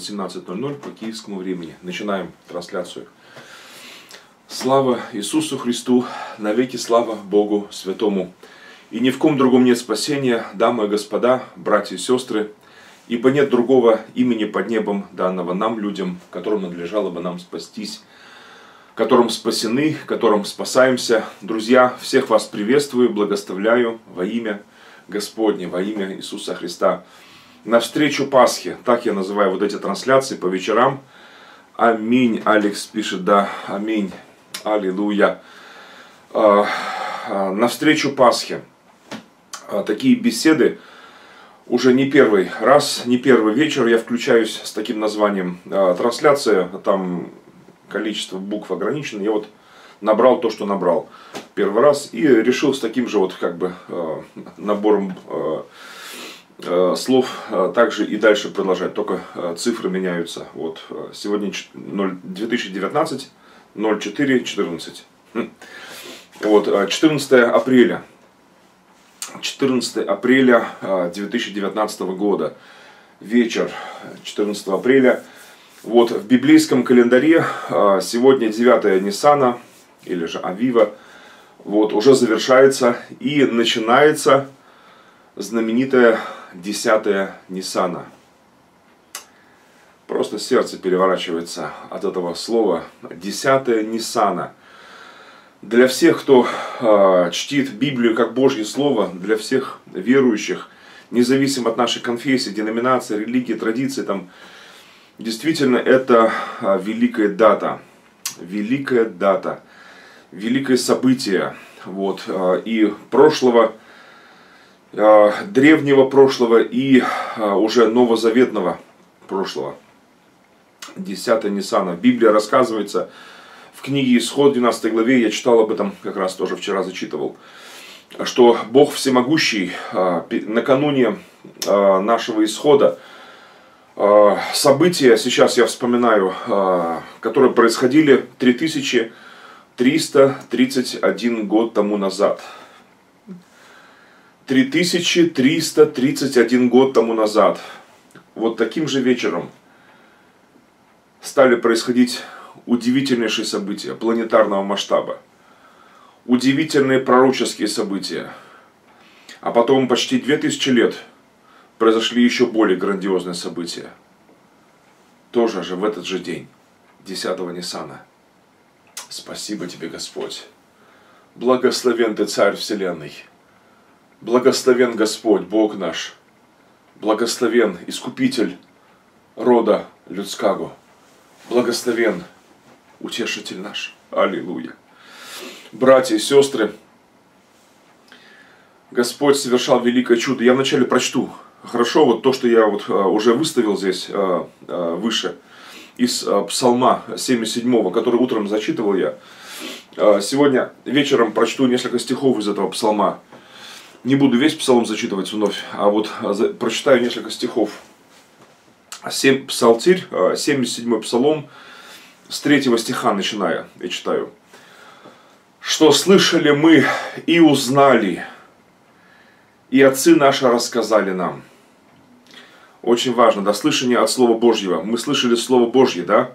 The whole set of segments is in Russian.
18.00 по киевскому времени. Начинаем трансляцию. Слава Иисусу Христу, навеки слава Богу Святому. И ни в ком другом нет спасения, дамы и господа, братья и сестры, ибо нет другого имени под небом, данного нам, людям, которым надлежало бы нам спастись, которым спасены, которым спасаемся. Друзья, всех вас приветствую, благословляю во имя Господне, во имя Иисуса Христа. Навстречу Пасхе, так я называю вот эти трансляции по вечерам. Аминь, Алекс пишет, да, аминь, аллилуйя. А, а, навстречу Пасхе. А, такие беседы, уже не первый раз, не первый вечер я включаюсь с таким названием. Трансляция, там количество букв ограничено. Я вот набрал то, что набрал первый раз и решил с таким же вот как бы э, набором э, э, слов также и дальше продолжать, только цифры меняются. Вот сегодня 0, 2019 04 14. Вот 14 апреля. 14 апреля 2019 года. Вечер 14 апреля вот в библейском календаре сегодня 9 Ниссана, или же Авива, вот, уже завершается и начинается знаменитая 10 Ниссана. Просто сердце переворачивается от этого слова 10 Ниссана. Для всех, кто э, чтит Библию как Божье Слово, для всех верующих, независимо от нашей конфессии, деноминации, религии, традиции, там, Действительно, это а, великая дата, великая дата, великое событие. Вот, а, и прошлого, древнего прошлого и уже новозаветного прошлого. 10 Ниссана. Библия рассказывается в книге Исход 12 главе, я читал об этом, как раз тоже вчера зачитывал, что Бог Всемогущий накануне нашего исхода Э, события, сейчас я вспоминаю, э, которые происходили 3331 год тому назад. 3331 год тому назад. Вот таким же вечером стали происходить удивительнейшие события планетарного масштаба. Удивительные пророческие события. А потом почти 2000 лет – произошли еще более грандиозные события. Тоже же в этот же день, 10-го Ниссана. Спасибо тебе, Господь. Благословен ты, Царь Вселенной. Благословен Господь, Бог наш. Благословен Искупитель рода людского. Благословен Утешитель наш. Аллилуйя. Братья и сестры, Господь совершал великое чудо. Я вначале прочту хорошо вот то, что я вот а, уже выставил здесь а, а, выше, из Псалма 77, который утром зачитывал я. Сегодня вечером прочту несколько стихов из этого Псалма. Не буду весь Псалом зачитывать вновь, а вот прочитаю несколько стихов. 7, псалтирь, 77 Псалом, с третьего стиха начиная, я читаю. «Что слышали мы и узнали, и отцы наши рассказали нам» очень важно, да, слышание от Слова Божьего. Мы слышали Слово Божье, да?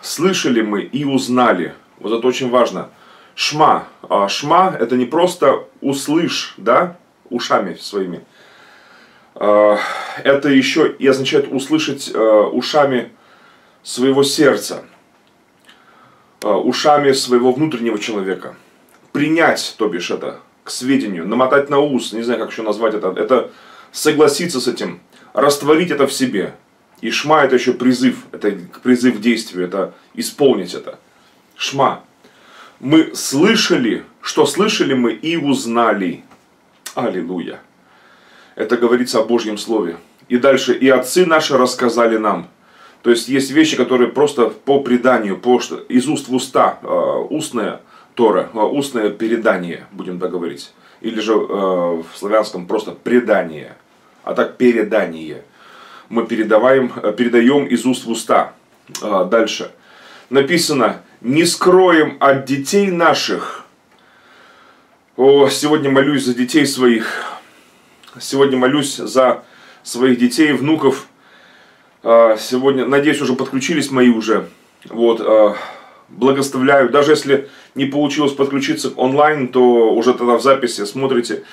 Слышали мы и узнали. Вот это очень важно. Шма. А шма это не просто услышь, да, ушами своими. А, это еще и означает услышать а, ушами своего сердца, а, ушами своего внутреннего человека. Принять, то бишь это, к сведению, намотать на ус, не знаю, как еще назвать это. Это согласиться с этим, растворить это в себе. И шма это еще призыв, это призыв к действию, это исполнить это. Шма. Мы слышали, что слышали мы и узнали. Аллилуйя. Это говорится о Божьем Слове. И дальше, и отцы наши рассказали нам. То есть есть вещи, которые просто по преданию, по, из уст в уста, э, устная Тора, э, устное передание, будем так говорить. Или же э, в славянском просто предание а так передание. Мы передаваем, передаем из уст в уста. Дальше. Написано, не скроем от детей наших. О, сегодня молюсь за детей своих. Сегодня молюсь за своих детей, внуков. А, сегодня, надеюсь, уже подключились мои уже. Вот, а, благословляю. Даже если не получилось подключиться онлайн, то уже тогда в записи смотрите.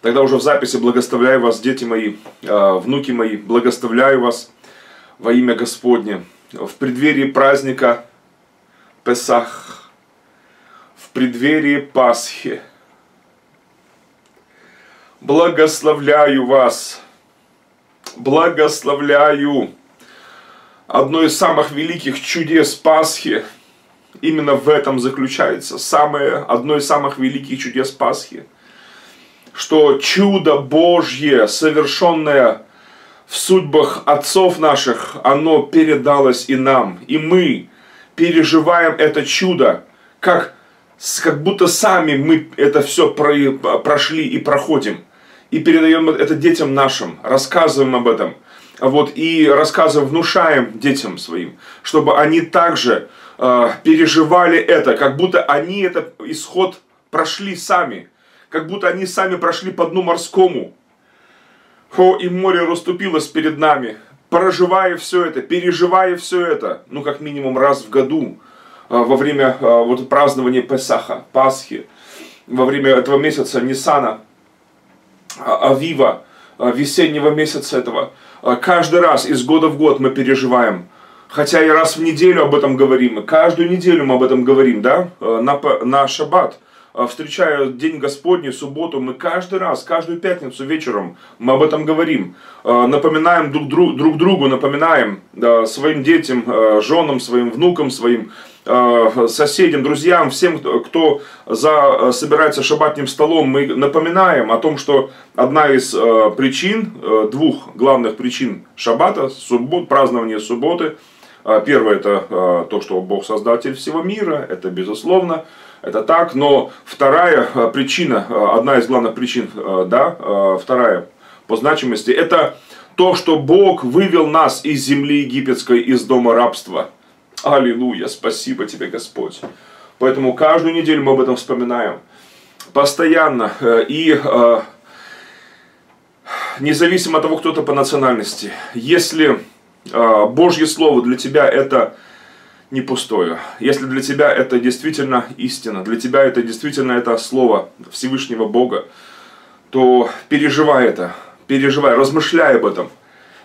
Тогда уже в записи благословляю вас, дети мои, а, внуки мои, благословляю вас во имя Господне. В преддверии праздника Песах, в преддверии Пасхи. Благословляю вас, благословляю. Одно из самых великих чудес Пасхи – именно в этом заключается. Самое, одно из самых великих чудес Пасхи. Что чудо Божье, совершенное в судьбах отцов наших, оно передалось и нам. И мы переживаем это чудо, как, как будто сами мы это все прошли и проходим. И передаем это детям нашим, рассказываем об этом. Вот, и рассказываем, внушаем детям своим, чтобы они также э, переживали это, как будто они этот исход прошли сами, как будто они сами прошли по дну морскому. О, и море расступилось перед нами, проживая все это, переживая все это, ну, как минимум раз в году, э, во время э, вот празднования Песаха, Пасхи, во время этого месяца Нисана, Авива, весеннего месяца этого. Каждый раз из года в год мы переживаем – хотя и раз в неделю об этом говорим, и каждую неделю мы об этом говорим, да, на, на шаббат, встречая День Господний, субботу, мы каждый раз, каждую пятницу вечером мы об этом говорим, э, напоминаем друг, друг, друг другу, напоминаем своим детям, женам, своим внукам, своим соседям, друзьям, всем, кто за, собирается шабатным столом, мы напоминаем о том, что одна из причин, двух главных причин шаббата, суббот, празднование субботы – а, первое это а, то, что Бог создатель всего мира, это безусловно, это так, но вторая а, причина, одна из главных причин, да, вторая по значимости, это то, что Бог вывел нас из земли египетской, из дома рабства. Аллилуйя, спасибо тебе, Господь. Поэтому каждую неделю мы об этом вспоминаем. Постоянно. И независимо от того, кто то по национальности. Если а, Божье Слово для тебя это не пустое. Если для тебя это действительно истина, для тебя это действительно это Слово Всевышнего Бога, то переживай это, переживай, размышляй об этом.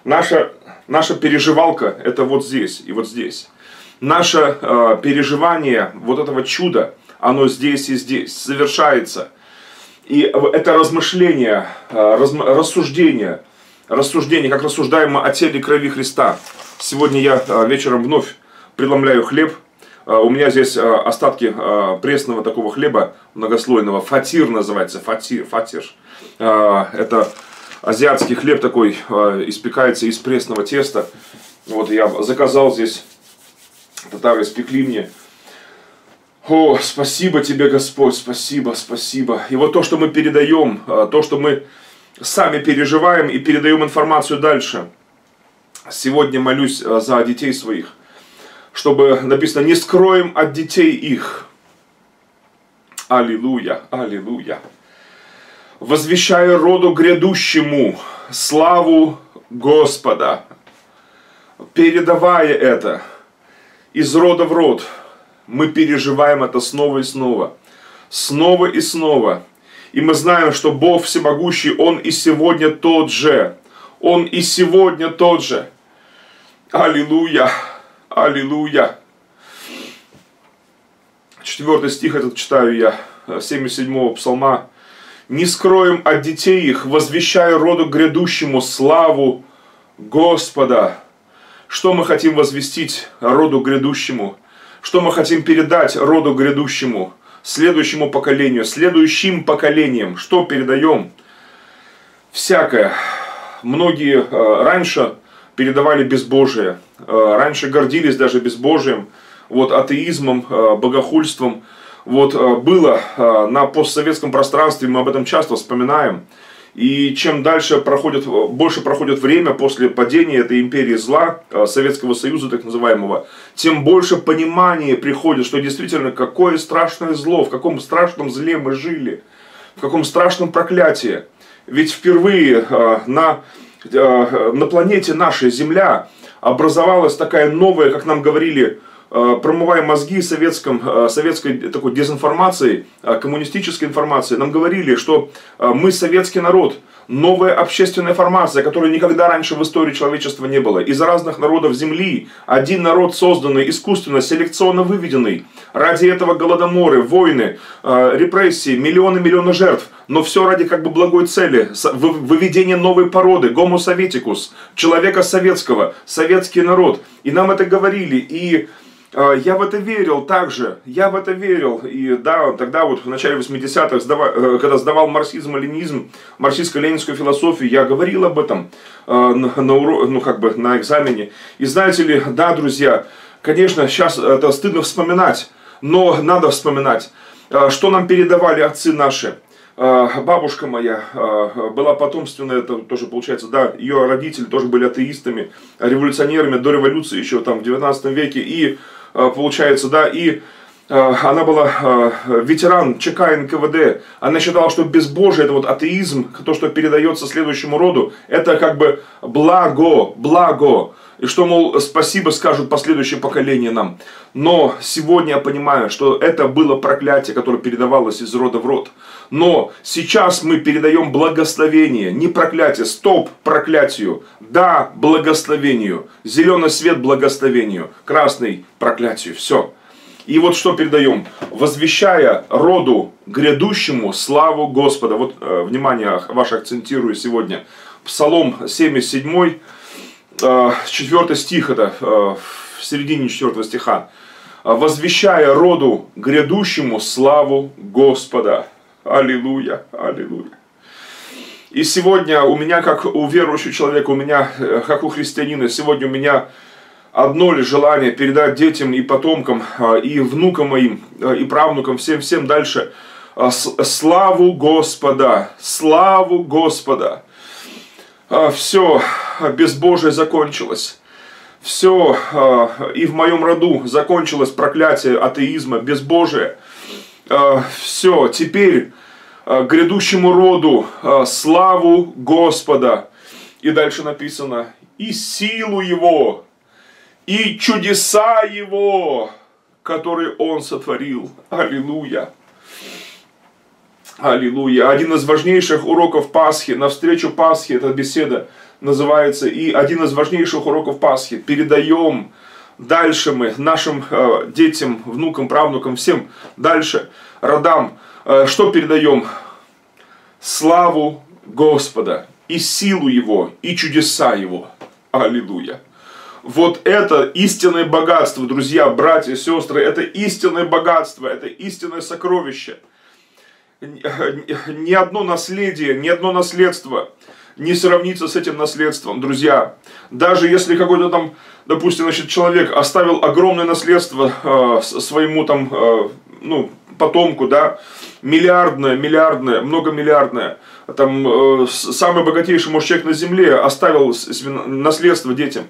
Наша, наша переживалка это вот здесь и вот здесь. Наше э, переживание вот этого чуда, оно здесь и здесь совершается. И это размышление, э, раз, рассуждение – рассуждение, как рассуждаем мы о теле и крови Христа. Сегодня я а, вечером вновь преломляю хлеб. А, у меня здесь а, остатки пресного такого хлеба многослойного. Фатир называется. Фатир. фатир. Это азиатский хлеб такой, испекается из пресного теста. Вот я заказал здесь. Татары испекли мне. О, спасибо тебе, Господь, спасибо, спасибо. И вот то, что мы передаем, то, что мы сами переживаем и передаем информацию дальше. Сегодня молюсь э, за детей своих, чтобы написано, не скроем от детей их. Аллилуйя, аллилуйя. Возвещая роду грядущему славу Господа, передавая это из рода в род, мы переживаем это снова и снова, снова и снова – и мы знаем, что Бог всемогущий, Он и сегодня тот же. Он и сегодня тот же. Аллилуйя! Аллилуйя! Четвертый стих этот читаю я, 77-го псалма. «Не скроем от детей их, возвещая роду грядущему славу Господа». Что мы хотим возвестить роду грядущему? Что мы хотим передать роду грядущему? Следующему поколению, следующим поколениям. Что передаем? Всякое. Многие э, раньше передавали безбожие, э, раньше гордились даже безбожием, вот атеизмом, э, богохульством. Вот было на постсоветском пространстве, мы об этом часто вспоминаем. И чем дальше проходит, больше проходит время после падения этой империи зла, э, Советского Союза так называемого, тем больше понимания приходит, что действительно какое страшное зло, в каком страшном зле мы жили, в каком страшном проклятии. Ведь впервые э, на, э, на планете наша Земля образовалась такая новая, как нам говорили, промывая мозги советском, э, советской такой дезинформации, э, коммунистической информации, нам говорили, что мы советский народ, новая общественная формация, которой никогда раньше в истории человечества не было. Из разных народов Земли один народ созданный, искусственно, селекционно выведенный. Ради этого голодоморы, войны, репрессии, миллионы-миллионы жертв. Но все ради как бы благой цели. Выведение новой породы, гомо советикус, человека советского, советский народ. И нам это говорили. И я в это верил также, я в это верил. И да, тогда вот в начале 80-х, э, когда сдавал марксизм и ленинизм, марксистско-ленинскую философию, я говорил об этом э, на, на, ну, как бы на экзамене. И знаете ли, да, друзья, конечно, сейчас это стыдно вспоминать, но надо вспоминать, э, что нам передавали отцы наши. Бабушка моя была потомственная, это тоже получается, да, ее родители тоже были атеистами, революционерами до революции еще там в 19 веке. И получается, да, и э, она была э, ветеран ЧК НКВД. Она считала, что безбожие, это вот атеизм, то, что передается следующему роду, это как бы благо, благо. И что, мол, спасибо скажут последующие поколения нам. Но сегодня я понимаю, что это было проклятие, которое передавалось из рода в род. Но сейчас мы передаем благословение, не проклятие, стоп проклятию, да благословению, зеленый свет благословению, красный проклятию, все. И вот что передаем, возвещая роду грядущему славу Господа. Вот, э, внимание ваше акцентирую сегодня. Псалом 77, э, 4 стих, это э, в середине 4 стиха. Возвещая роду грядущему славу Господа. Аллилуйя, аллилуйя. И сегодня у меня, как у верующего человека, у меня, э, как у христианина, сегодня у меня одно лишь желание передать детям и потомкам, э, и внукам моим, э, и правнукам, всем-всем дальше, славу Господа, славу Господа. Все, безбожие закончилось. Все, и в моем роду закончилось проклятие атеизма, безбожие. Все, теперь грядущему роду славу Господа. И дальше написано, и силу Его, и чудеса Его, которые Он сотворил. Аллилуйя. Аллилуйя. Один из важнейших уроков Пасхи, навстречу Пасхи, эта беседа называется, и один из важнейших уроков Пасхи. Передаем дальше мы нашим э, детям, внукам, правнукам, всем дальше, родам, Э, что передаем? Славу Господа и силу Его, и чудеса Его. Аллилуйя. Вот это истинное богатство, друзья, братья, сестры, это истинное богатство, это истинное сокровище. Ни одно наследие, ни одно наследство не сравнится с этим наследством, друзья. Даже если какой-то там, допустим, значит, человек оставил огромное наследство э, своему там, э, ну, потомку, да, миллиардное, миллиардное, многомиллиардное, там э, самый богатейший, может, человек на земле оставил наследство детям.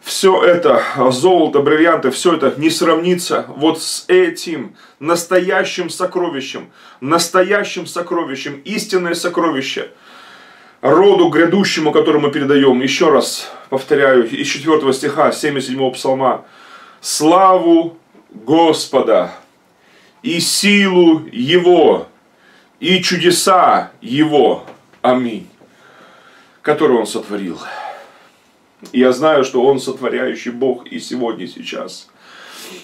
Все это, золото, бриллианты, все это не сравнится вот с этим настоящим сокровищем, настоящим сокровищем, истинное сокровище, роду грядущему, которому мы передаем, еще раз повторяю, из 4 стиха 77 псалма, славу Господа, и силу Его, и чудеса Его. Аминь. Которые Он сотворил. Я знаю, что Он сотворяющий Бог и сегодня, и сейчас.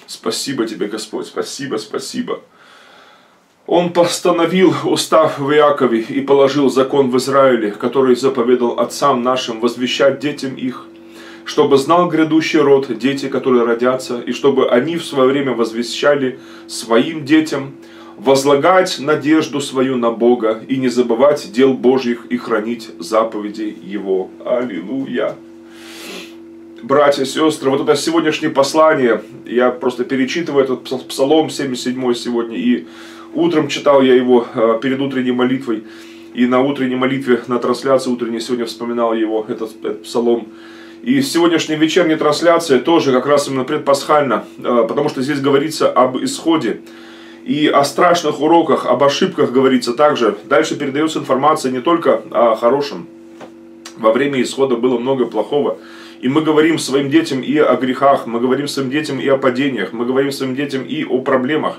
Спасибо тебе, Господь, спасибо, спасибо. Он постановил устав в Иакове и положил закон в Израиле, который заповедал отцам нашим возвещать детям их – чтобы знал грядущий род, дети, которые родятся, и чтобы они в свое время возвещали своим детям, возлагать надежду свою на Бога и не забывать дел Божьих и хранить заповеди Его. Аллилуйя! Братья сестры, вот это сегодняшнее послание, я просто перечитываю этот псалом 77 сегодня, и утром читал я его э, перед утренней молитвой, и на утренней молитве, на трансляции утренней сегодня вспоминал его, этот, этот псалом. И сегодняшняя вечерняя трансляция тоже как раз именно предпасхальна, э, потому что здесь говорится об исходе. И о страшных уроках, об ошибках говорится также. Дальше передается информация не только о хорошем. Во время исхода было много плохого. И мы говорим своим детям и о грехах, мы говорим своим детям и о падениях, мы говорим своим детям и о проблемах,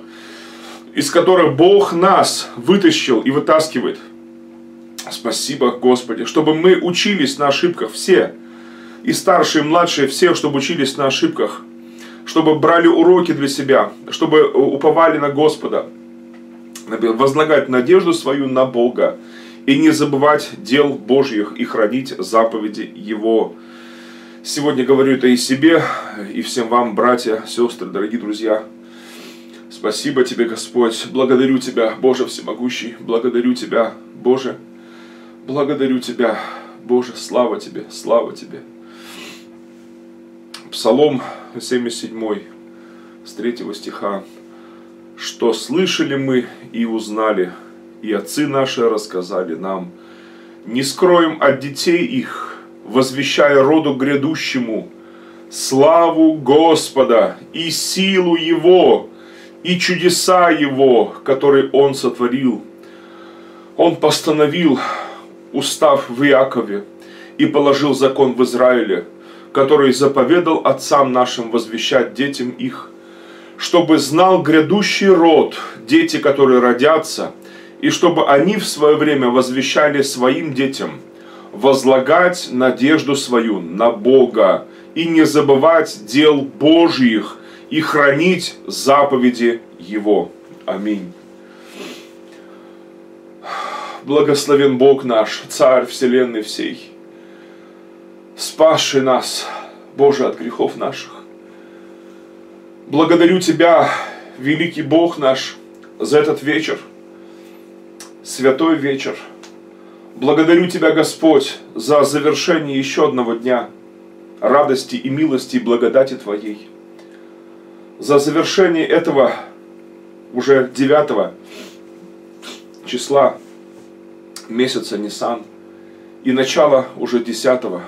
из которых Бог нас вытащил и вытаскивает. Спасибо, Господи, чтобы мы учились на ошибках все, и старшие, и младшие, все, чтобы учились на ошибках, чтобы брали уроки для себя, чтобы уповали на Господа, возлагать надежду свою на Бога и не забывать дел Божьих и хранить заповеди Его. Сегодня говорю это и себе, и всем вам, братья, сестры, дорогие друзья. Спасибо Тебе, Господь. Благодарю Тебя, Боже Всемогущий. Благодарю Тебя, Боже. Благодарю Тебя, Боже. Слава Тебе, слава Тебе. Псалом 77, с 3 стиха. «Что слышали мы и узнали, и отцы наши рассказали нам, не скроем от детей их, возвещая роду грядущему, славу Господа и силу Его, и чудеса Его, которые Он сотворил. Он постановил устав в Иакове и положил закон в Израиле, который заповедал отцам нашим возвещать детям их, чтобы знал грядущий род, дети, которые родятся, и чтобы они в свое время возвещали своим детям, возлагать надежду свою на Бога и не забывать дел Божьих и хранить заповеди Его. Аминь. Благословен Бог наш, Царь Вселенной всей, спасший нас, Боже, от грехов наших. Благодарю Тебя, великий Бог наш, за этот вечер, святой вечер. Благодарю Тебя, Господь, за завершение еще одного дня радости и милости и благодати Твоей. За завершение этого уже девятого числа месяца Нисан и начало уже десятого,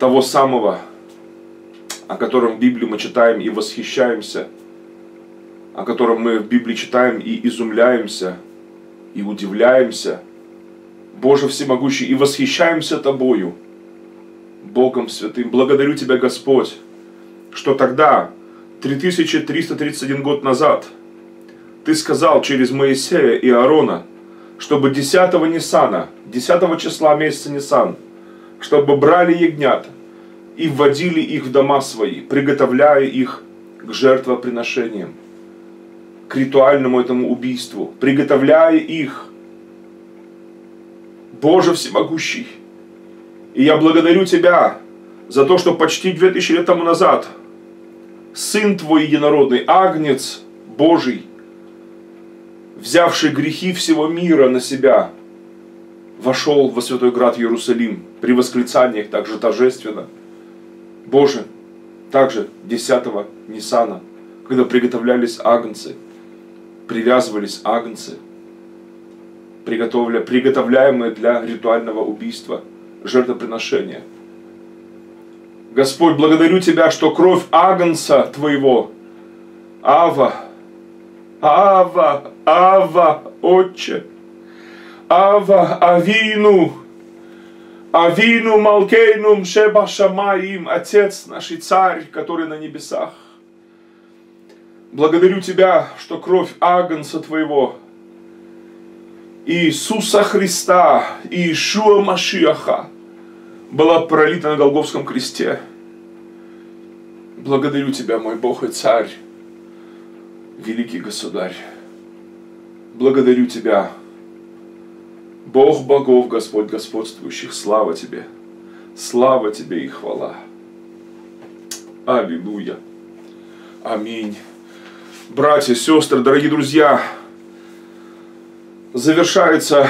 того самого, о котором в Библии мы читаем и восхищаемся, о котором мы в Библии читаем и изумляемся, и удивляемся, Боже всемогущий, и восхищаемся Тобою, Богом Святым. Благодарю Тебя, Господь, что тогда, 3331 год назад, Ты сказал через Моисея и Аарона – чтобы 10 Ниссана, 10 числа месяца Ниссан, чтобы брали ягнят и вводили их в дома свои, приготовляя их к жертвоприношениям, к ритуальному этому убийству, приготовляя их. Боже всемогущий, и я благодарю Тебя за то, что почти 2000 лет тому назад Сын Твой единородный, Агнец Божий, взявший грехи всего мира на себя, вошел во святой град Иерусалим при восклицаниях также торжественно. Боже, также 10 Нисана, когда приготовлялись агнцы, привязывались агнцы, приготовля, приготовляемые для ритуального убийства, жертвоприношения. Господь, благодарю Тебя, что кровь агнца Твоего, Ава, Ава, Ава, Отче, Ава, Авину, Авину Малкейнум Шеба Шамаим, Отец наш и Царь, который на небесах. Благодарю Тебя, что кровь Агнца Твоего, Иисуса Христа, Иешуа Машиаха, была пролита на Голговском кресте. Благодарю Тебя, мой Бог и Царь, великий государь, благодарю Тебя, Бог богов, Господь господствующих, слава Тебе, слава Тебе и хвала. Аллилуйя. Аминь. Братья, сестры, дорогие друзья, завершается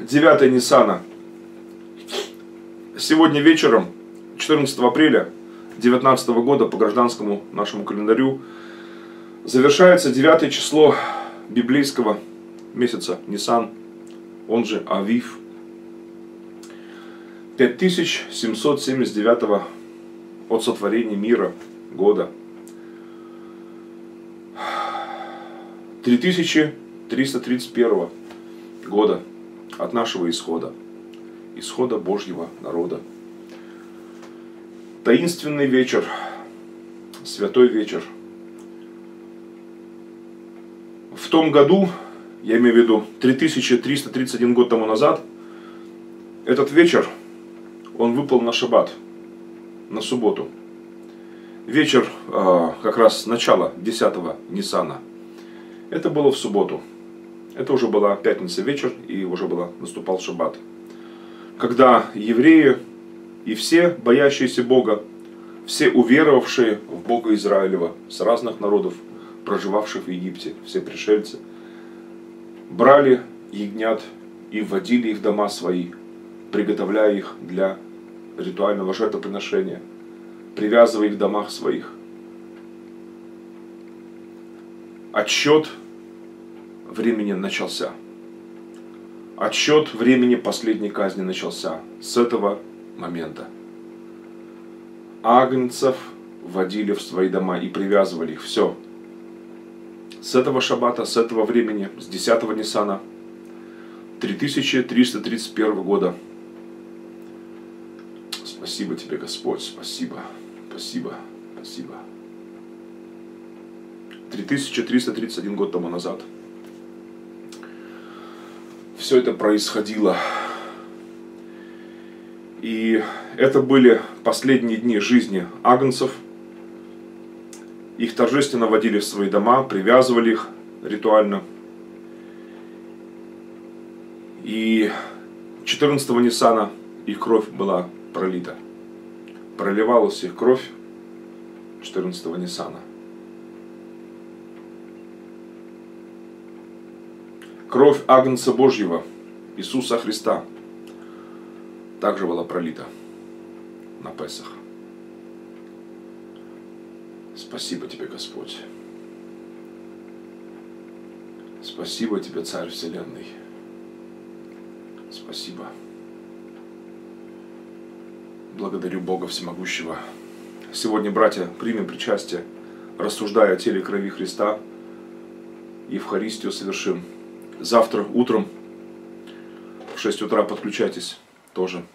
9 Ниссана. Сегодня вечером, 14 апреля 2019 года по гражданскому нашему календарю, Завершается девятое число библейского месяца Нисан, он же Авив. 5779 от сотворения мира года. 3331 года от нашего исхода. Исхода Божьего народа. Таинственный вечер, святой вечер. В том году, я имею в виду 3331 год тому назад, этот вечер, он выпал на шаббат, на субботу. Вечер, а, как раз начало 10 Ниссана. Это было в субботу. Это уже была пятница вечер, и уже была, наступал шаббат. Когда евреи и все боящиеся Бога, все уверовавшие в Бога Израилева с разных народов, проживавших в Египте, все пришельцы, брали ягнят и вводили их в дома свои, приготовляя их для ритуального жертвоприношения, привязывая их в домах своих. Отсчет времени начался. Отсчет времени последней казни начался с этого момента. Агнцев водили в свои дома и привязывали их. Все. С этого шаббата, с этого времени, с 10 Ниссана, 3331 года. Спасибо тебе, Господь, спасибо, спасибо, спасибо. 3331 год тому назад. Все это происходило и это были последние дни жизни агнцев. Их торжественно водили в свои дома, привязывали их ритуально. И 14-го Ниссана их кровь была пролита. Проливалась их кровь 14-го Ниссана. Кровь Агнца Божьего, Иисуса Христа – также была пролита на Песах. Спасибо тебе, Господь. Спасибо тебе, Царь Вселенной. Спасибо. Благодарю Бога Всемогущего. Сегодня, братья, примем причастие, рассуждая о теле и крови Христа, Евхаристию совершим. Завтра утром в 6 утра подключайтесь тоже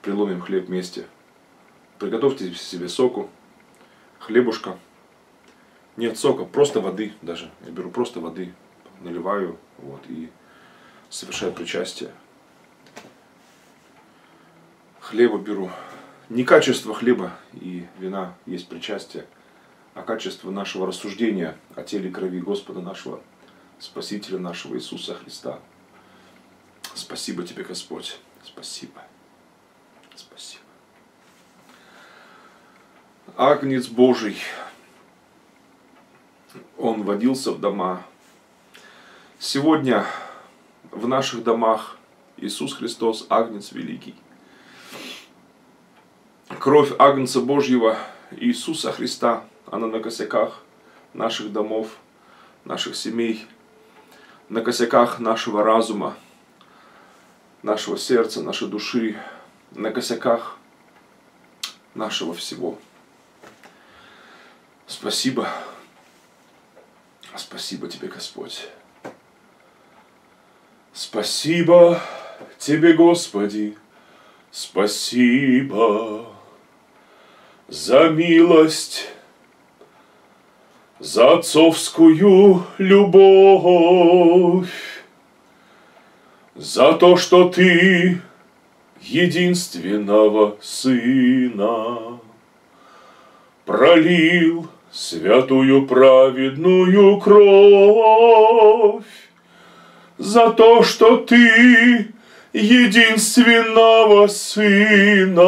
приломим хлеб вместе. Приготовьте себе соку, хлебушка. Нет сока, просто воды даже. Я беру просто воды, наливаю вот, и совершаю причастие. Хлеба беру. Не качество хлеба и вина есть причастие, а качество нашего рассуждения о теле и крови Господа нашего, Спасителя нашего Иисуса Христа. Спасибо тебе, Господь. Спасибо. Спасибо. Агнец Божий, он водился в дома. Сегодня в наших домах Иисус Христос, Агнец Великий. Кровь Агнца Божьего Иисуса Христа, она на косяках наших домов, наших семей, на косяках нашего разума, нашего сердца, нашей души, на косяках нашего всего. Спасибо. Спасибо тебе, Господь. Спасибо тебе, Господи. Спасибо за милость, за отцовскую любовь, за то, что ты единственного Сына пролил святую праведную кровь. За то, что ты единственного Сына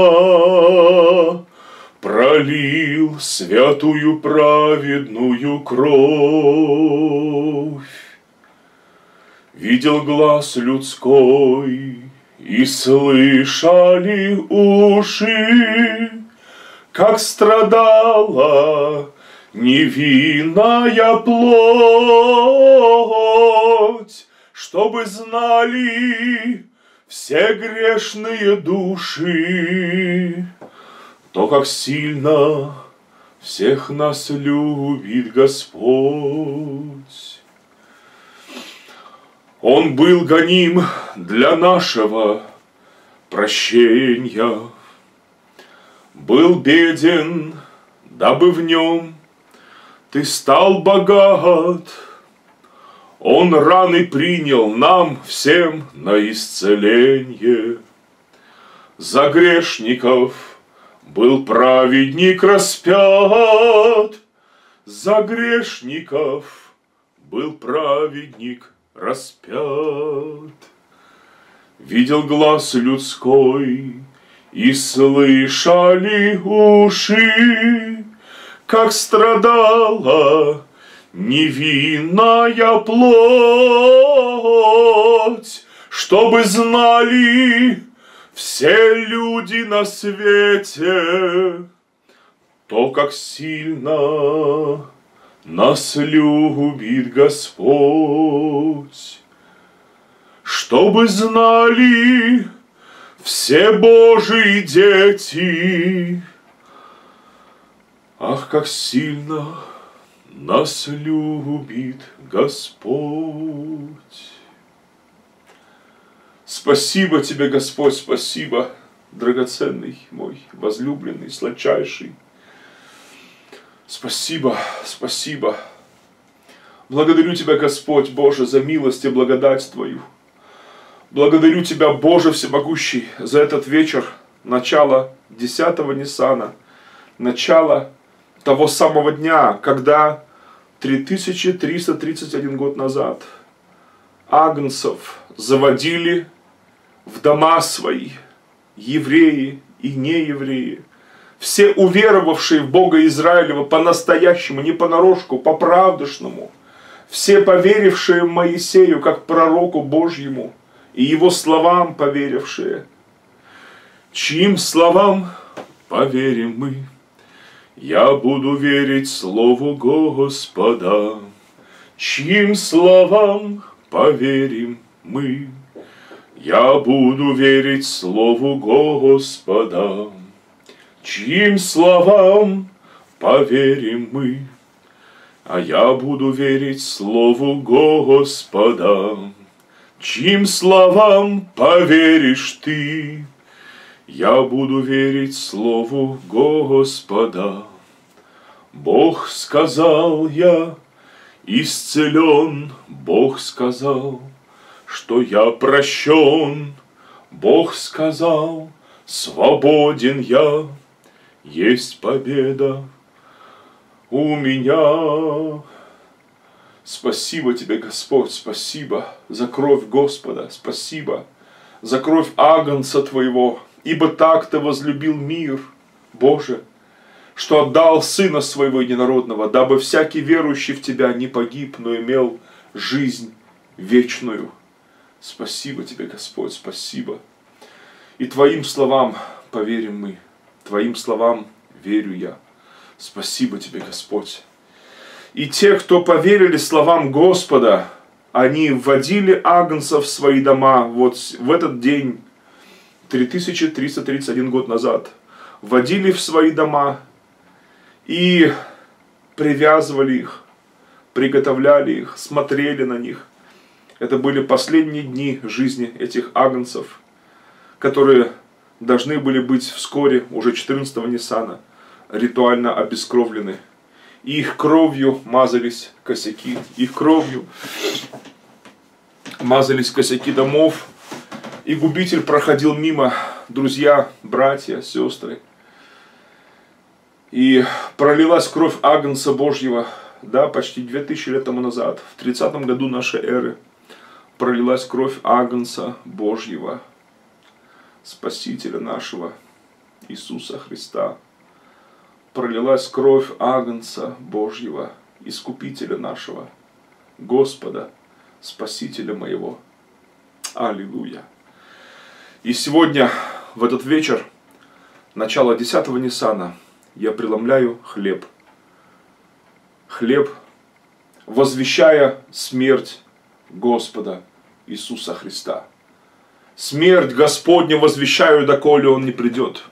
пролил святую праведную кровь. Видел глаз людской, и слышали уши, как страдала невинная плоть, чтобы знали все грешные души, то, как сильно всех нас любит Господь. Он был гоним для нашего прощения, был беден, дабы в нем ты стал богат. Он раны принял нам всем на исцеление. За грешников был праведник распят, За грешников был праведник распят. Видел глаз людской и слышали уши, Как страдала невинная плоть, Чтобы знали все люди на свете, То, как сильно нас любит Господь. Чтобы знали все Божьи дети, Ах, как сильно нас любит Господь. Спасибо тебе, Господь, спасибо, драгоценный мой, возлюбленный, сладчайший. Спасибо, спасибо. Благодарю Тебя, Господь Боже, за милость и благодать Твою. Благодарю Тебя, Боже Всемогущий, за этот вечер, начало 10-го Ниссана, начало того самого дня, когда 3331 год назад агнцев заводили в дома свои евреи и неевреи, все уверовавшие в Бога Израилева по-настоящему, не понарошку, по-правдышному, все поверившие Моисею как пророку Божьему и его словам поверившие, чьим словам поверим мы, я буду верить Слову Господа, чьим словам поверим мы. Я буду верить Слову Господа, чьим словам поверим мы. А я буду верить Слову Господа, чьим словам поверишь ты. Я буду верить Слову Господа. Бог сказал я, исцелен, Бог сказал – что я прощен. Бог сказал, свободен я, есть победа у меня. Спасибо тебе, Господь, спасибо за кровь Господа, спасибо за кровь Агнца Твоего, ибо так Ты возлюбил мир, Боже, что отдал Сына Своего Единородного, дабы всякий верующий в Тебя не погиб, но имел жизнь вечную. Спасибо тебе, Господь, спасибо. И Твоим словам поверим мы, Твоим словам верю я. Спасибо тебе, Господь. И те, кто поверили словам Господа, они вводили агнцев в свои дома вот в этот день, 3331 год назад, вводили в свои дома и привязывали их, приготовляли их, смотрели на них – это были последние дни жизни этих агнцев, которые должны были быть вскоре, уже 14-го Ниссана, ритуально обескровлены. И их кровью мазались косяки, их кровью мазались косяки домов. И губитель проходил мимо, друзья, братья, сестры. И пролилась кровь Агнца Божьего, да, почти 2000 лет тому назад, в 30 году нашей эры – пролилась кровь Агнца Божьего, Спасителя нашего, Иисуса Христа. Пролилась кровь Агнца Божьего, Искупителя нашего, Господа, Спасителя моего. Аллилуйя. И сегодня, в этот вечер, начало 10-го Ниссана, я преломляю хлеб. Хлеб, возвещая смерть Господа Иисуса Христа. Смерть Господня возвещаю, доколе Он не придет.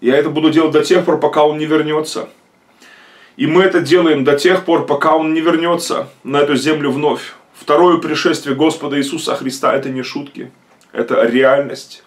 Я это буду делать до тех пор, пока Он не вернется. И мы это делаем до тех пор, пока Он не вернется на эту землю вновь. Второе пришествие Господа Иисуса Христа – это не шутки, это реальность.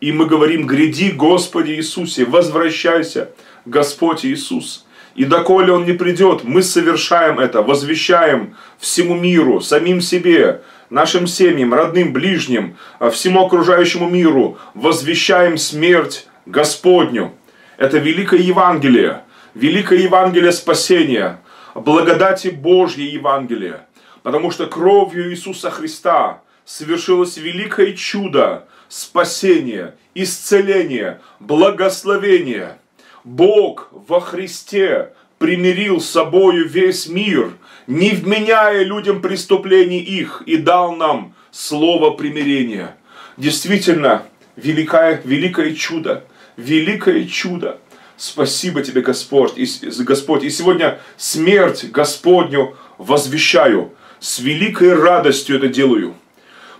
И мы говорим, гряди, Господи Иисусе, возвращайся, Господь Иисус. И доколе Он не придет, мы совершаем это, возвещаем всему миру, самим себе, нашим семьям, родным, ближним, а всему окружающему миру, возвещаем смерть Господню. Это великое Евангелие, великое Евангелие спасения, благодати Божьей Евангелия. Потому что кровью Иисуса Христа совершилось великое чудо спасения, исцеления, благословения. Бог во Христе примирил с собою весь мир, не вменяя людям преступлений их, и дал нам слово примирения. Действительно, великое, великое чудо, великое чудо. Спасибо тебе, Господь. И, Господь. И сегодня смерть Господню возвещаю. С великой радостью это делаю.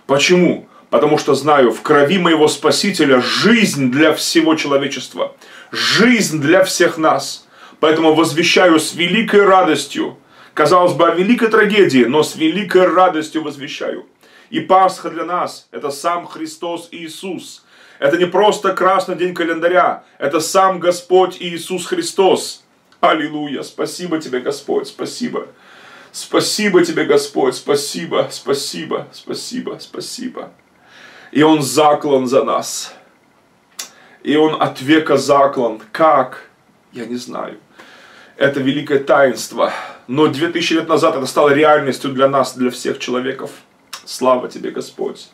Почему? Потому что знаю, в крови моего Спасителя жизнь для всего человечества. Жизнь для всех нас. Поэтому возвещаю с великой радостью. Казалось бы, о великой трагедии, но с великой радостью возвещаю. И Пасха для нас – это сам Христос Иисус – это не просто красный день календаря, это сам Господь Иисус Христос. Аллилуйя, спасибо тебе, Господь, спасибо. Спасибо тебе, Господь, спасибо, спасибо, спасибо, спасибо. И Он заклан за нас. И Он от века заклан. Как? Я не знаю. Это великое таинство. Но 2000 лет назад это стало реальностью для нас, для всех человеков. Слава тебе, Господь.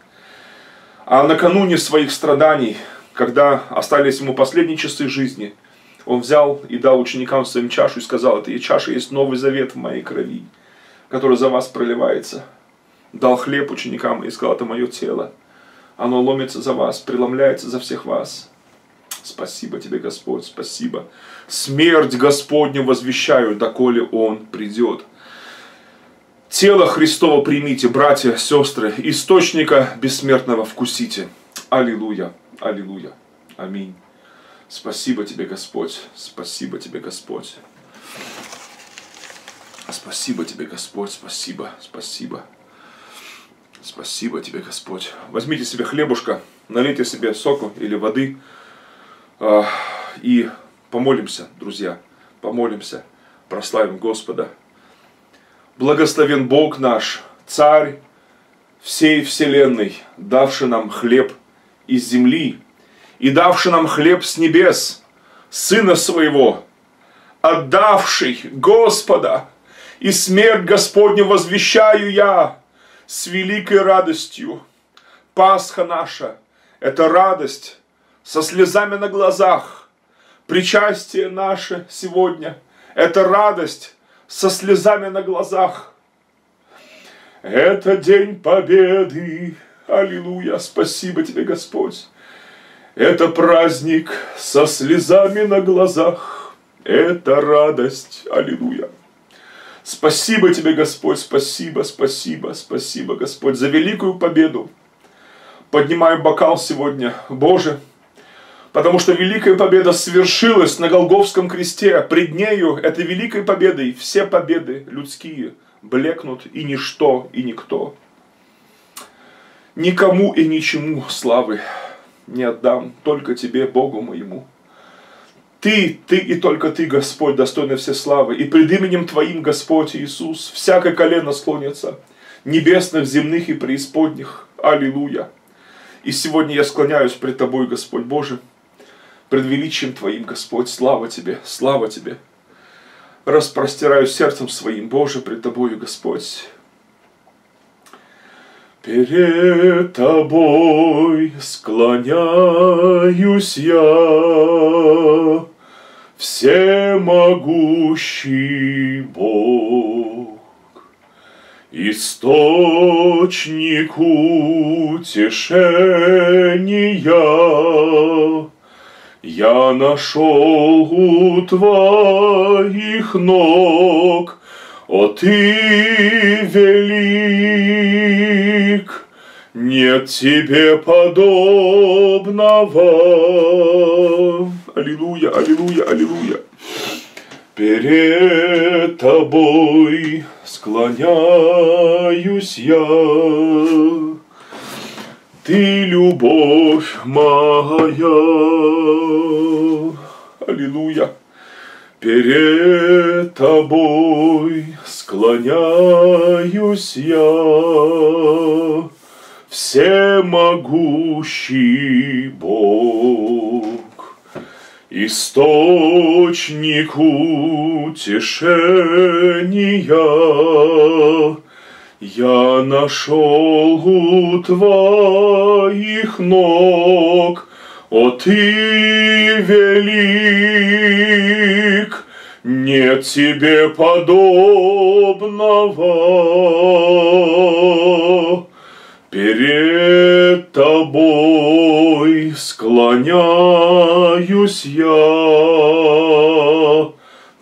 А накануне своих страданий, когда остались ему последние часы жизни, он взял и дал ученикам своим чашу и сказал, это и чаша есть новый завет в моей крови, который за вас проливается. Дал хлеб ученикам и сказал, это мое тело. Оно ломится за вас, преломляется за всех вас. Спасибо тебе, Господь, спасибо. Смерть Господню возвещаю, доколе Он придет. Тело Христово примите, братья, сестры, источника бессмертного вкусите. Аллилуйя, аллилуйя, аминь. Спасибо тебе, Господь, спасибо тебе, Господь. Спасибо тебе, Господь, спасибо, спасибо. Спасибо тебе, Господь. Возьмите себе хлебушка, налейте себе соку или воды и помолимся, друзья, помолимся, прославим Господа. Благословен Бог наш, Царь всей вселенной, давший нам хлеб из земли и давший нам хлеб с небес, Сына Своего, отдавший Господа, и смерть Господню возвещаю я с великой радостью. Пасха наша – это радость со слезами на глазах. Причастие наше сегодня – это радость со слезами на глазах. Это день победы. Аллилуйя. Спасибо тебе, Господь. Это праздник со слезами на глазах. Это радость. Аллилуйя. Спасибо тебе, Господь, спасибо, спасибо, спасибо, Господь, за великую победу. Поднимаю бокал сегодня, Боже, Потому что великая победа свершилась на Голговском кресте. Пред нею, этой великой победой, все победы людские блекнут, и ничто, и никто. Никому и ничему славы не отдам, только Тебе, Богу моему. Ты, Ты и только Ты, Господь, достойны все славы. И пред именем Твоим, Господь Иисус, всякое колено склонится, небесных, земных и преисподних. Аллилуйя. И сегодня я склоняюсь пред Тобой, Господь Боже, пред величием Твоим, Господь, слава Тебе, слава Тебе. Распростираю сердцем своим, Боже, пред Тобою, Господь. Перед Тобой склоняюсь я, Всемогущий Бог, Источник утешения, я нашел у твоих ног, о ты велик, нет тебе подобного. Аллилуйя, аллилуйя, аллилуйя. Перед тобой склоняюсь я. Ты любовь моя. Аллилуйя. Перед тобой склоняюсь я, всемогущий Бог, источник утешения, я нашел у твоих ног, о ты велик, нет тебе подобного. Перед тобой склоняюсь я,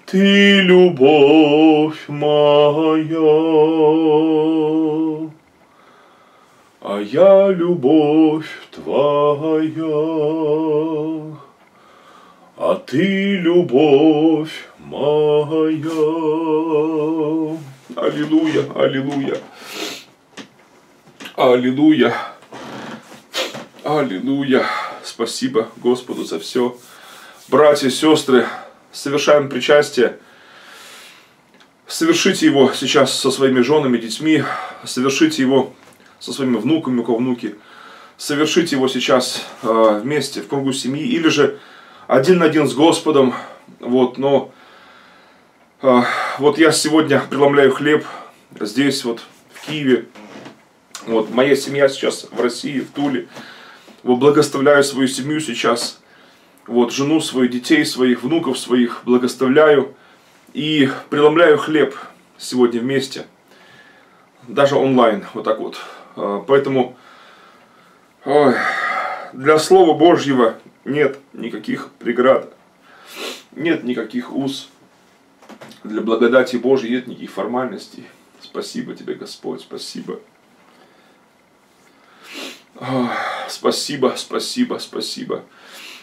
ты любовь моя, а я любовь твоя, а ты любовь моя. Аллилуйя, аллилуйя. Аллилуйя. Аллилуйя. Спасибо Господу за все. Братья и сестры, совершаем причастие. Совершите его сейчас со своими женами, детьми. Совершите его со своими внуками, у кого внуки. Совершите его сейчас э, вместе в кругу семьи. Или же один на один с Господом. Вот, но э, вот я сегодня преломляю хлеб здесь вот в Киеве. Вот, моя семья сейчас в России, в Туле. Вот, благословляю свою семью сейчас вот, жену свою, детей своих, внуков своих благословляю и преломляю хлеб сегодня вместе, даже онлайн, вот так вот. А, поэтому ой, для Слова Божьего нет никаких преград, нет никаких уз, для благодати Божьей нет никаких формальностей. Спасибо тебе, Господь, спасибо. Спасибо, спасибо, спасибо.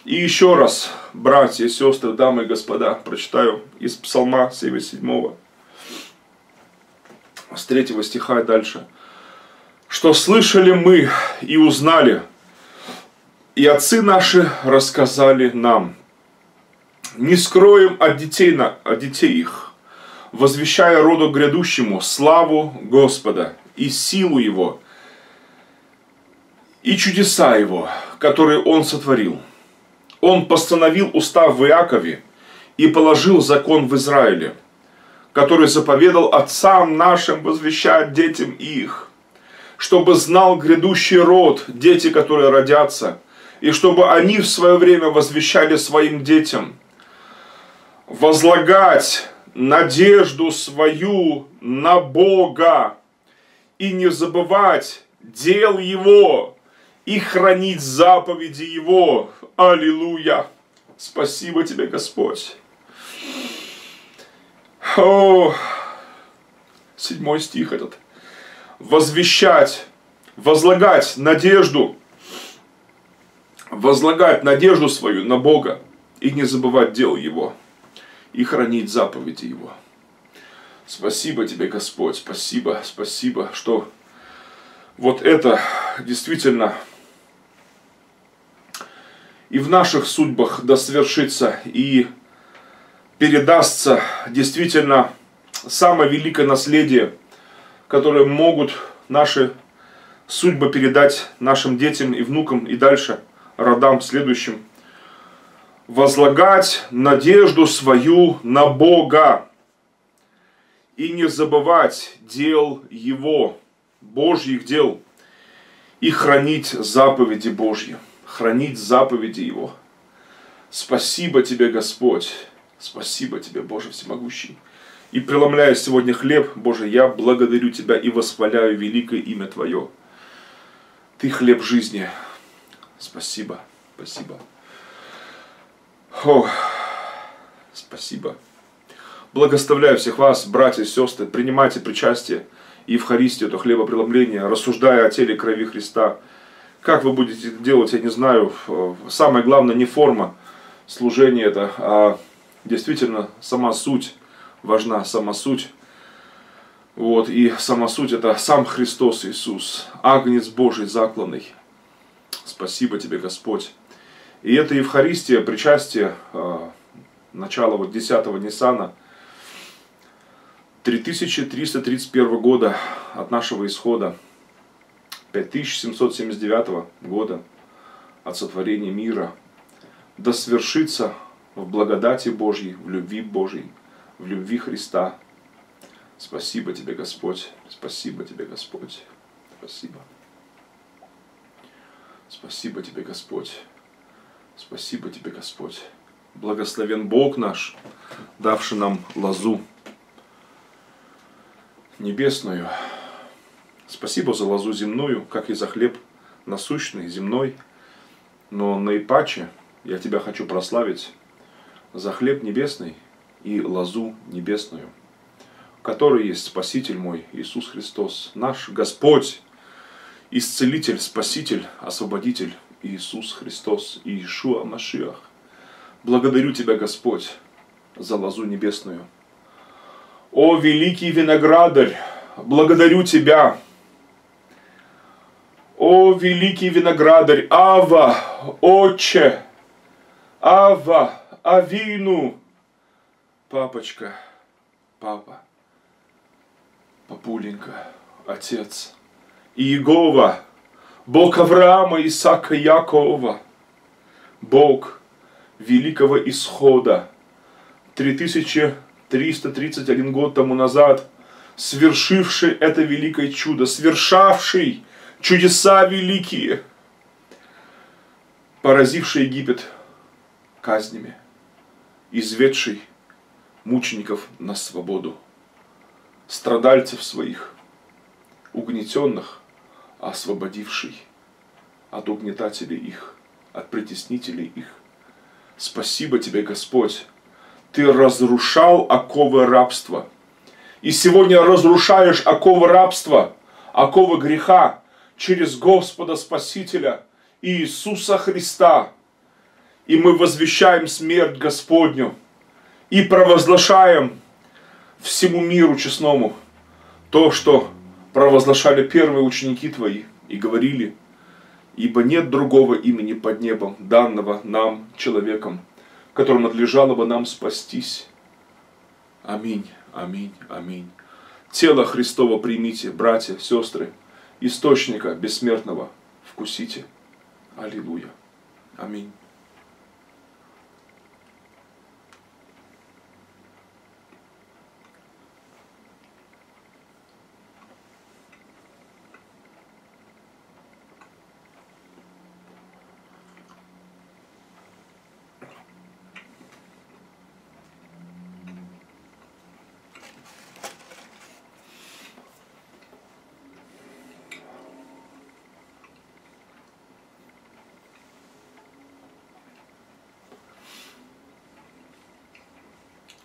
И еще раз, братья, сестры, дамы и господа, прочитаю из Псалма 77, с 3 стиха и дальше. «Что слышали мы и узнали, и отцы наши рассказали нам. Не скроем от детей, на, от детей их, возвещая роду грядущему славу Господа и силу Его, и чудеса Его, которые Он сотворил» Он постановил устав в Иакове и положил закон в Израиле, который заповедал отцам нашим возвещать детям их, чтобы знал грядущий род, дети, которые родятся, и чтобы они в свое время возвещали своим детям, возлагать надежду свою на Бога и не забывать дел Его, и хранить заповеди Его. Аллилуйя! Спасибо тебе, Господь. О, седьмой стих этот. Возвещать, возлагать надежду, возлагать надежду свою на Бога и не забывать дел Его, и хранить заповеди Его. Спасибо тебе, Господь, спасибо, спасибо, что вот это действительно и в наших судьбах да свершится и передастся действительно самое великое наследие, которое могут наши судьбы передать нашим детям и внукам и дальше родам следующим. Возлагать надежду свою на Бога и не забывать дел Его, Божьих дел, и хранить заповеди Божьи хранить заповеди Его. Спасибо Тебе, Господь. Спасибо Тебе, Боже Всемогущий. И преломляя сегодня хлеб, Боже, я благодарю Тебя и восхваляю великое имя Твое. Ты хлеб жизни. Спасибо, спасибо. О, спасибо. Благоставляю всех вас, братья и сестры, принимайте причастие и Евхаристию, это хлебопреломление, рассуждая о теле крови Христа – как вы будете делать, я не знаю. Самое главное не форма служения это, а действительно сама суть важна, сама суть. Вот, и сама суть это сам Христос Иисус, Агнец Божий закланный. Спасибо тебе, Господь. И это Евхаристия, причастие, э, начало вот 10-го Ниссана, 3331 года от нашего исхода, 5779 года от сотворения мира, да свершится в благодати Божьей, в любви Божьей, в любви Христа. Спасибо тебе, Господь. Спасибо тебе, Господь. Спасибо. Спасибо тебе, Господь. Спасибо тебе, Господь. Благословен Бог наш, давший нам лозу небесную. Спасибо за лозу земную, как и за хлеб насущный, земной. Но наипаче я тебя хочу прославить за хлеб небесный и лозу небесную, который есть Спаситель мой, Иисус Христос, наш Господь, Исцелитель, Спаситель, Освободитель, Иисус Христос, Иешуа Машиах. Благодарю Тебя, Господь, за лозу небесную. О, великий виноградарь, благодарю Тебя. О, великий виноградарь, Ава, Отче, Ава, Авину, папочка, папа, папуленька, отец, Иегова, Бог Авраама, Исаака, Якова, Бог великого исхода, 3331 год тому назад, свершивший это великое чудо, свершавший чудеса великие, поразивший Египет казнями, изведший мучеников на свободу, страдальцев своих, угнетенных, освободивший от угнетателей их, от притеснителей их. Спасибо тебе, Господь, ты разрушал оковы рабства. И сегодня разрушаешь оковы рабства, оковы греха через Господа Спасителя Иисуса Христа. И мы возвещаем смерть Господню и провозглашаем всему миру честному то, что провозглашали первые ученики твои и говорили, ибо нет другого имени под небом, данного нам, человеком, которым надлежало бы нам спастись. Аминь, аминь, аминь. Тело Христово примите, братья, сестры, источника бессмертного вкусите. Аллилуйя. Аминь.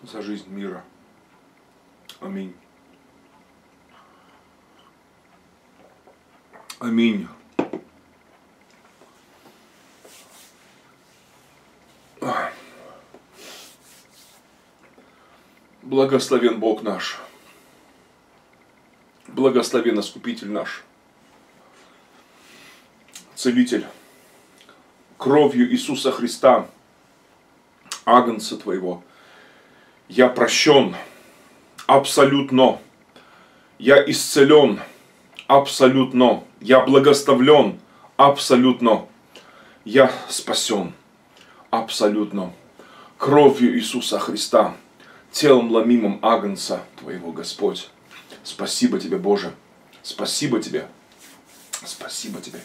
За жизнь мира. Аминь. Аминь. Благословен Бог наш. Благословен Искупитель наш. Целитель. Кровью Иисуса Христа, Агнца Твоего, я прощен абсолютно. Я исцелен абсолютно. Я благословлен абсолютно. Я спасен абсолютно. Кровью Иисуса Христа, телом ломимым Агнца Твоего, Господь. Спасибо Тебе, Боже. Спасибо Тебе. Спасибо Тебе.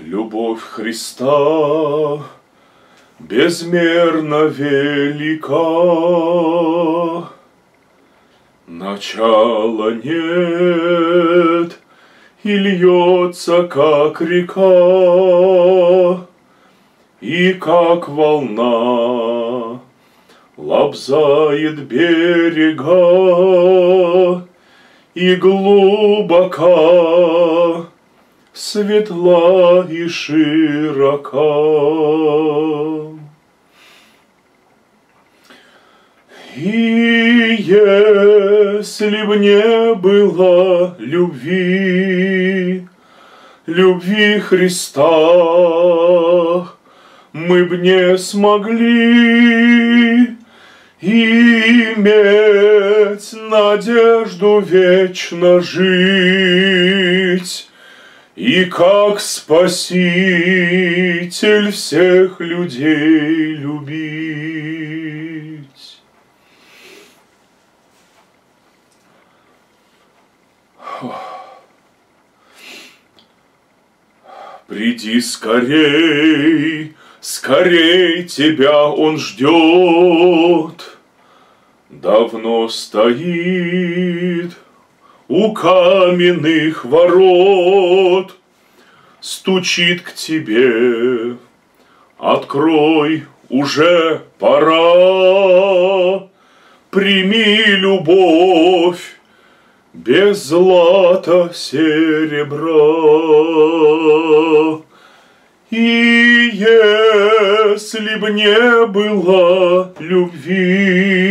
Любовь Христа безмерно велика. Начала нет, и льется, как река, и как волна лобзает берега, и глубока, светла и широка. И если б не было любви, любви Христа мы б не смогли иметь надежду вечно жить и как Спаситель всех людей любить. Приди скорей, скорей тебя он ждет. Давно стоит у каменных ворот, Стучит к тебе, открой, уже пора. Прими любовь без злата серебра. И если б не было любви,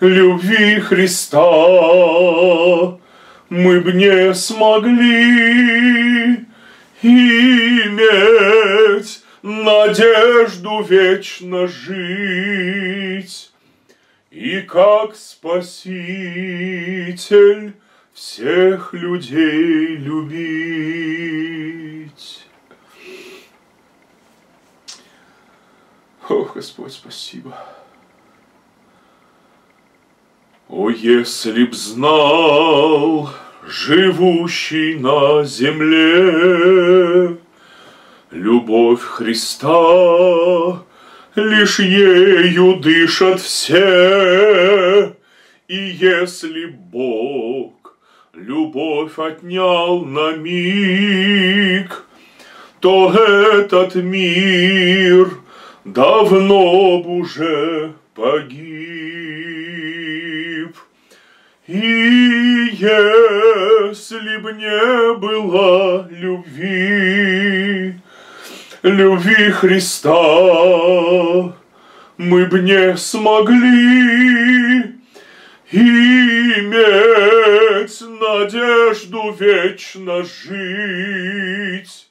любви Христа, мы б не смогли иметь надежду вечно жить. И как Спаситель всех людей любить. О, Господь, спасибо. О, если б знал живущий на земле любовь Христа, лишь ею дышат все, и если Бог любовь отнял на миг, то этот мир – давно б уже погиб. И если б не было любви, любви Христа, мы б не смогли иметь надежду вечно жить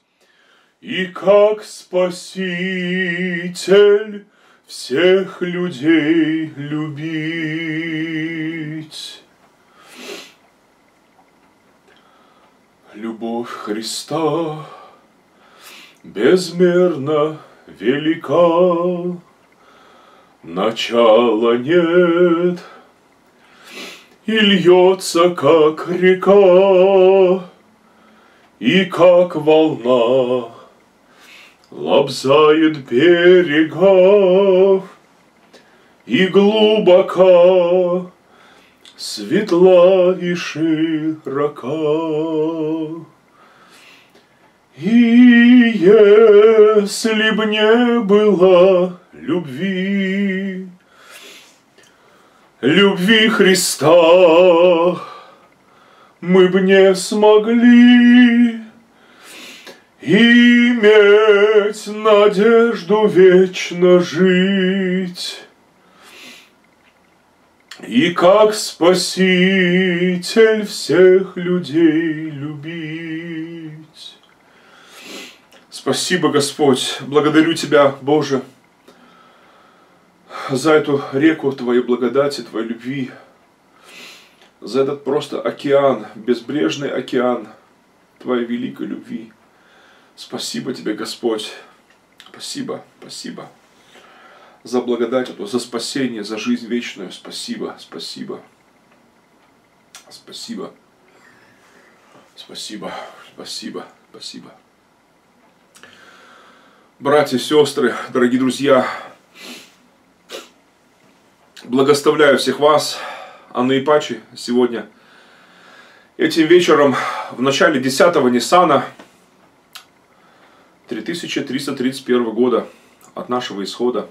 и как Спаситель всех людей любить. Любовь Христа безмерно велика, начала нет, и льется, как река, и как волна лобзает берегов, и глубоко, светла и широка. И если б не было любви, любви Христа, мы б не смогли иметь надежду вечно жить. И как Спаситель всех людей любить. Спасибо, Господь, благодарю Тебя, Боже, за эту реку Твоей благодати, Твоей любви, за этот просто океан, безбрежный океан Твоей великой любви. Спасибо тебе, Господь. Спасибо, спасибо. За благодать эту, за спасение, за жизнь вечную. Спасибо, спасибо. Спасибо. Спасибо, спасибо, спасибо. Братья, сестры, дорогие друзья, благословляю всех вас, Анна Ипачи, сегодня этим вечером в начале 10-го Ниссана – 3331 года от нашего исхода.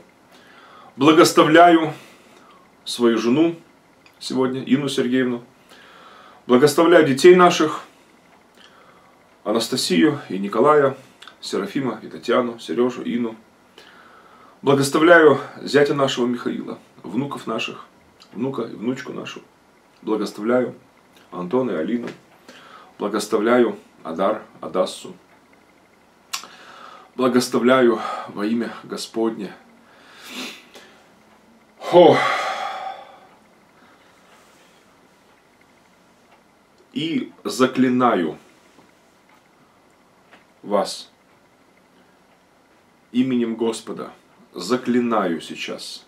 Благоставляю свою жену сегодня, Инну Сергеевну. Благоставляю детей наших, Анастасию и Николая, Серафима и Татьяну, Сережу, Ину. Благоставляю зятя нашего Михаила, внуков наших, внука и внучку нашу. Благоставляю Антона и Алину. Благоставляю Адар, Адассу. Благоставляю во имя Господне. О! И заклинаю вас именем Господа, заклинаю сейчас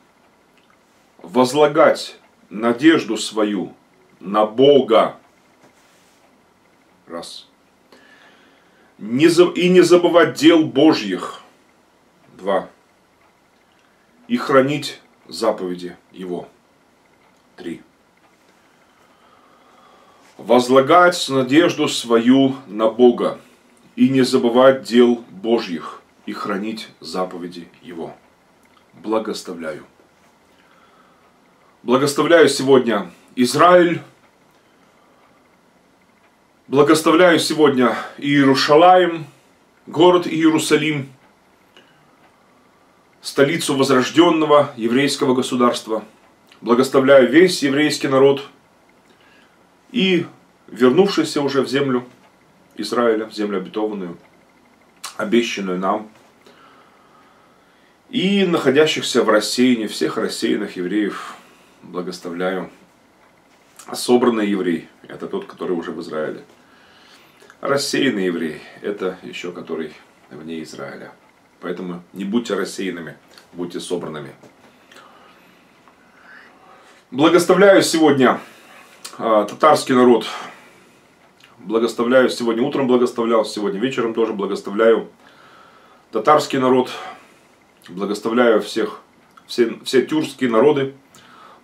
возлагать надежду свою на Бога. Раз. И не забывать дел Божьих. Два. И хранить заповеди Его. Три. Возлагать надежду свою на Бога и не забывать дел Божьих и хранить заповеди Его. Благоставляю. Благоставляю сегодня Израиль. Благоставляю сегодня Иерушалаем, город Иерусалим, столицу возрожденного еврейского государства. Благоставляю весь еврейский народ и вернувшийся уже в землю Израиля, в землю обетованную, обещанную нам, и находящихся в рассеянии, всех рассеянных евреев – благоставляю. А собранный еврей – это тот, который уже в Израиле. Рассеянный еврей – это еще который вне Израиля. Поэтому не будьте рассеянными, будьте собранными. Благоставляю сегодня а, татарский народ. Благоставляю сегодня утром, благоставлял, сегодня вечером тоже благоставляю татарский народ. Благоставляю всех, все, все тюркские народы,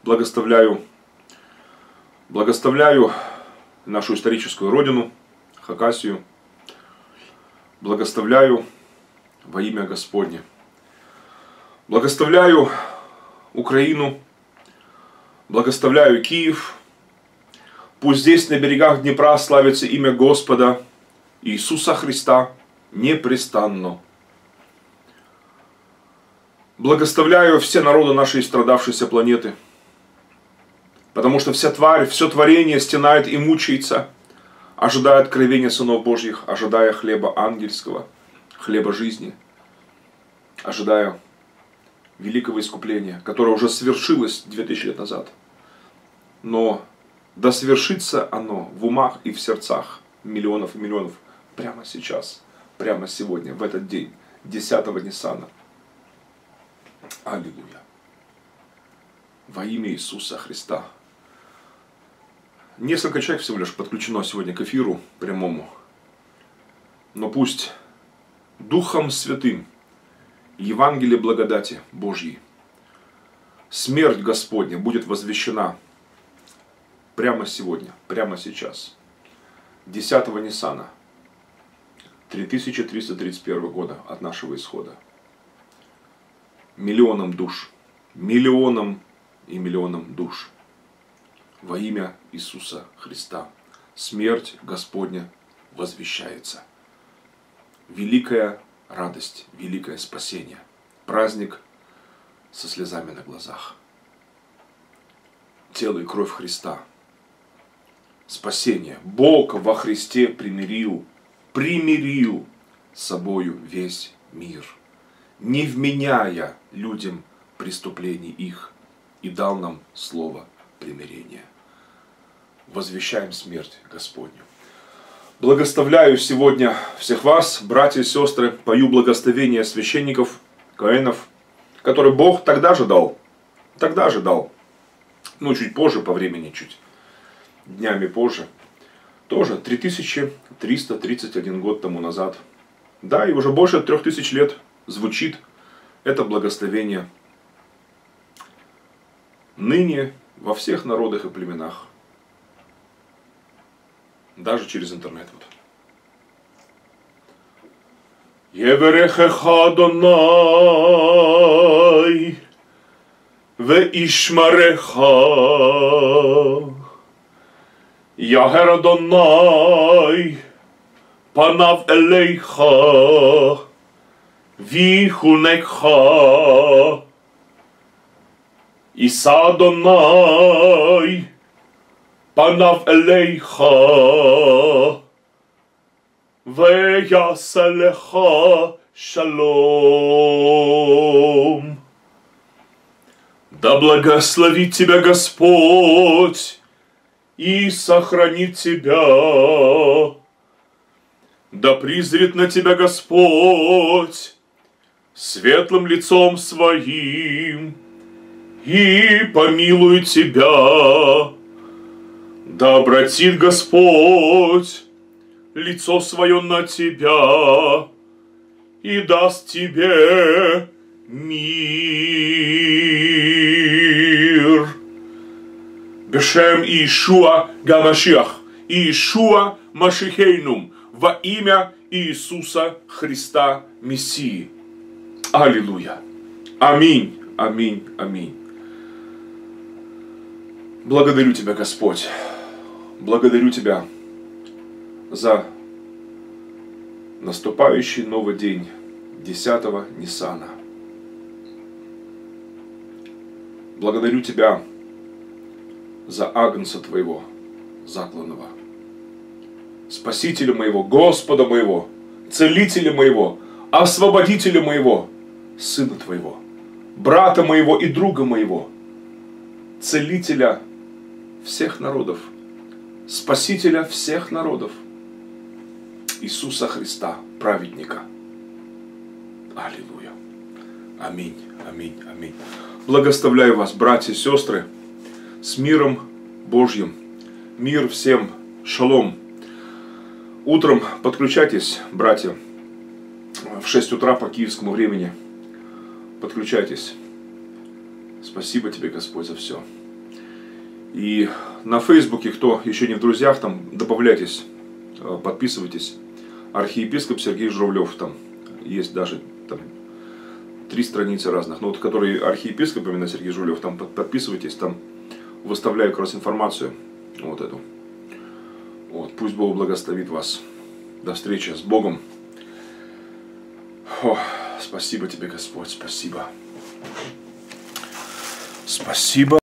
благоставляю, благоставляю нашу историческую родину, Хакасию, благоставляю во имя Господне. Благоставляю Украину, благоставляю Киев. Пусть здесь на берегах Днепра славится имя Господа Иисуса Христа непрестанно. Благоставляю все народы нашей страдавшейся планеты – Потому что вся тварь, все творение стенает и мучается, ожидая откровения сынов Божьих, ожидая хлеба ангельского, хлеба жизни, ожидая великого искупления, которое уже свершилось 2000 лет назад. Но да свершится оно в умах и в сердцах миллионов и миллионов прямо сейчас, прямо сегодня, в этот день, 10-го Ниссана. Аллилуйя. Во имя Иисуса Христа. Несколько человек всего лишь подключено сегодня к эфиру прямому. Но пусть Духом Святым Евангелие благодати Божьей, смерть Господня будет возвещена прямо сегодня, прямо сейчас. 10 Ниссана 3331 года от нашего исхода. Миллионам душ, миллионам и миллионам душ – во имя Иисуса Христа. Смерть Господня возвещается. Великая радость, великое спасение. Праздник со слезами на глазах. Тело и кровь Христа. Спасение. Бог во Христе примирил, примирил с собою весь мир, не вменяя людям преступлений их, и дал нам слово примирения возвещаем смерть Господню. Благоставляю сегодня всех вас, братья и сестры, пою благословение священников, коэнов, которые Бог тогда же дал. Тогда же дал. Ну, чуть позже, по времени чуть днями позже, тоже 3331 год тому назад. Да, и уже больше 3000 лет звучит это благословение. Ныне во всех народах и племенах. Даже через интернет. Вот. Еверехеха Донай, Ве Ишмареха, יהר אדוני פניו אליך ויחונך יישא אדוני פניו אליך ויעשה לך шалом. Да благословит тебя Господь и сохранит тебя. Да призрит на тебя Господь светлым лицом своим и помилует тебя. Да обратит Господь лицо свое на тебя и даст тебе мир. Бешем Иешуа Гамашиах, Иешуа Машихейнум, во имя Иисуса Христа Мессии. Аллилуйя. Аминь, аминь, аминь. Благодарю Тебя, Господь. Благодарю Тебя за наступающий новый день 10 Ниссана. Благодарю Тебя за Агнца Твоего закланного, Спасителя моего, Господа моего, Целителя моего, Освободителя моего, Сына Твоего, брата моего и друга моего, Целителя всех народов, Спасителя всех народов, Иисуса Христа, праведника. Аллилуйя. Аминь, аминь, аминь. Благословляю вас, братья и сестры, с миром Божьим. Мир всем, шалом. Утром подключайтесь, братья, в 6 утра по киевскому времени. Подключайтесь. Спасибо тебе, Господь, за все. И на Фейсбуке, кто еще не в друзьях, там добавляйтесь, подписывайтесь архиепископ Сергей Журавлев, там есть даже там, три страницы разных, но вот которые архиепископ именно Сергей Журавлев, там подписывайтесь, там выставляю как раз информацию вот эту. Вот, пусть Бог благословит вас. До встречи с Богом. О, спасибо тебе, Господь, спасибо. Спасибо.